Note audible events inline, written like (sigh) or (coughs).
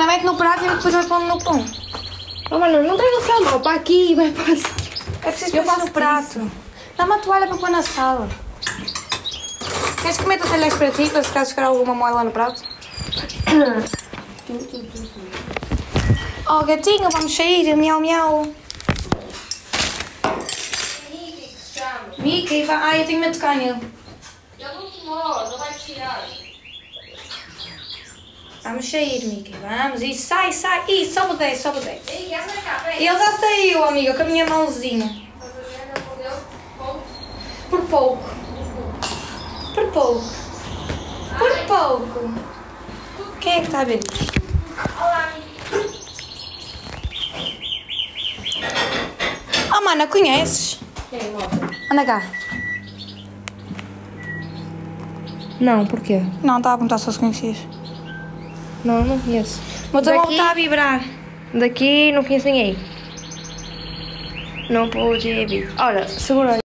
mana, mete no prato e depois vai pondo no pão. Oh, mano, não tem noção, mal. Para aqui vai para... É preciso Eu pôr faço no prato. Dá uma toalha para pôr na sala. Queres que meta talheres para ti, para se caso ficar alguma moela no prato? (coughs) Oh, gatinho, vamos sair. Miau, miau. Mickey, vai. Ai, eu tenho medo de nele. Ele não tomou, não vai tirar. Vamos sair, Mickey. Vamos. Isso, sai, sai. Isso, sobe 10, sobe 10. Ei, anda cá, vem. Ele já saiu, amiga, com a minha mãozinha. Por pouco. Por pouco. Por pouco. Quem é que está a ver isto? Olá, Oh, mana, conheces? Quem, moça? Anda cá. Não, porquê? Não, estava a perguntar se se conhecias. Não, não conheço. A Daqui? está a vibrar. Daqui não conheço ninguém. Não pode vir. Olha, segura